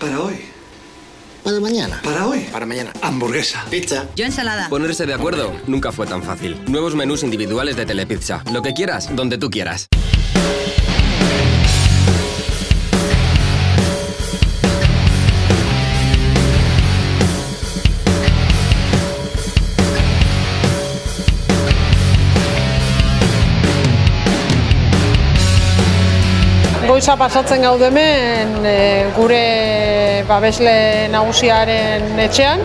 Para hoy. Para mañana. Para hoy. Para mañana. Hamburguesa. Pizza. Yo ensalada. Ponerse de acuerdo nunca fue tan fácil. Nuevos menús individuales de Telepizza. Lo que quieras, donde tú quieras. Goiza pasatzen gaude hemen e, gure babesle nagusiaren etxean.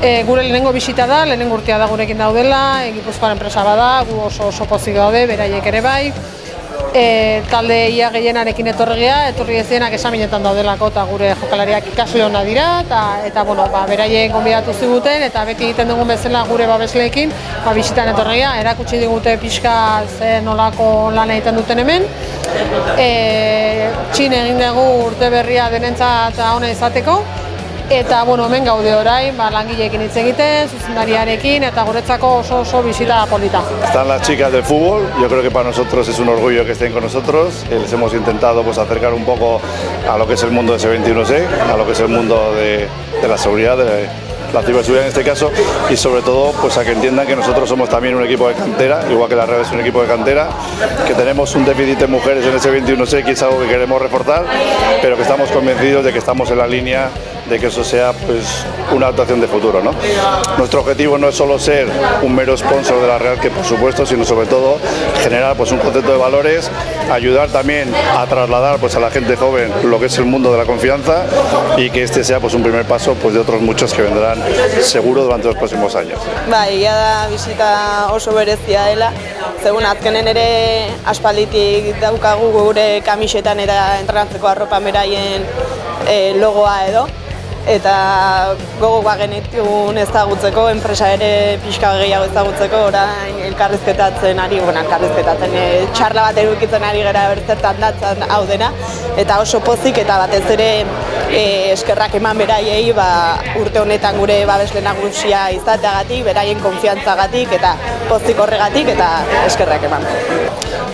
E, gure lehenengo bisita da, lehenengo urtea da gurekin daudela, e, Gipuzkoan enpresa bada, gu oso oso pozik gaude, beraiek ere bai e, talde ia gehienarekin etorregia, etorri ezienak esaminetan daudelako eta gure jokalariak ikasle hona dira eta, eta bueno, ba, beraien gonbidatu ziguten eta beti egiten dugun bezala gure babesleekin ba, bisitan etorregia, erakutsi digute pixka ze nolako lan egiten duten hemen. E, txin egin dugu urte berria denentzat ona izateko, Eta, bueno, hemen gaude orain, ba, hitz egiten, zuzendariarekin, eta guretzako oso oso visita polita. Están las chicas del fútbol, yo creo que para nosotros es un orgullo que estén con nosotros. Eh, les hemos intentado pues, acercar un poco a lo que es el mundo de S21C, a lo que es el mundo de, la seguridad, de, la ciberseguridad en este caso y sobre todo pues a que entiendan que nosotros somos también un equipo de cantera, igual que la red es un equipo de cantera, que tenemos un déficit de mujeres en ese 21C que es algo que queremos reforzar, pero que estamos convencidos de que estamos en la línea de que eso sea pues una actuación de futuro. ¿no? Nuestro objetivo no es solo ser un mero sponsor de la Real, que por supuesto, sino sobre todo generar pues un concepto de valores, ayudar también a trasladar pues a la gente joven lo que es el mundo de la confianza y que este sea pues un primer paso pues de otros muchos que vendrán seguro durante los próximos años. Bai, ia da bizita oso berezia dela. Zegun azkenen ere aspalditik daukagu gure kamisetan eta entrenatzeko arropa beraien e, logoa edo eta gogo genitun ezagutzeko, enpresa ere pixka gehiago ezagutzeko, orain elkarrizketatzen ari, bueno, elkarrizketatzen e, txarla bat edukitzen ari gara bertzertan datzen hau dena, eta oso pozik eta batez ere e, eskerrak eman beraiei ba, urte honetan gure babesle nagusia izateagatik, beraien konfiantzagatik eta pozik horregatik eta eskerrak eman.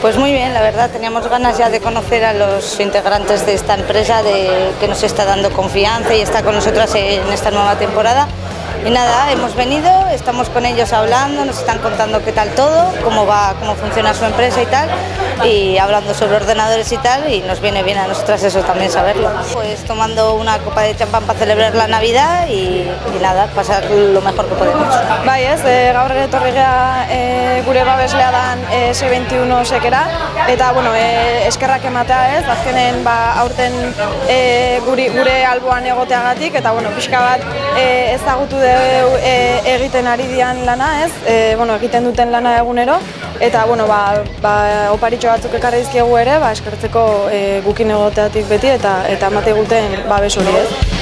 Pues muy bien, la verdad teníamos ganas ya de conocer a los integrantes de esta empresa, de que nos está dando confianza y está con nosotras en esta nueva temporada. Y nada, hemos venido, estamos con ellos hablando, nos están contando qué tal todo, cómo va, cómo funciona su empresa y tal, y hablando sobre ordenadores y tal, y nos viene bien a nosotras eso también saberlo. Pues tomando una copa de champán para celebrar la Navidad y, y nada, pasar lo mejor que podemos. Bai ez, e, gaur etorri gea e, gure babeslea dan e, S21 sekera, eta bueno, e, eskerrak ematea ez, azkenen ba, aurten e, guri, gure alboan egoteagatik, eta bueno, pixka bat e, ezagutu de e, egiten ari dian lana, ez? E, bueno, egiten duten lana egunero eta bueno, ba, ba oparitxo batzuk ekarri dizkiegu ere, ba eskertzeko e, gukin egoteatik beti eta eta emate guten babes hori, ez?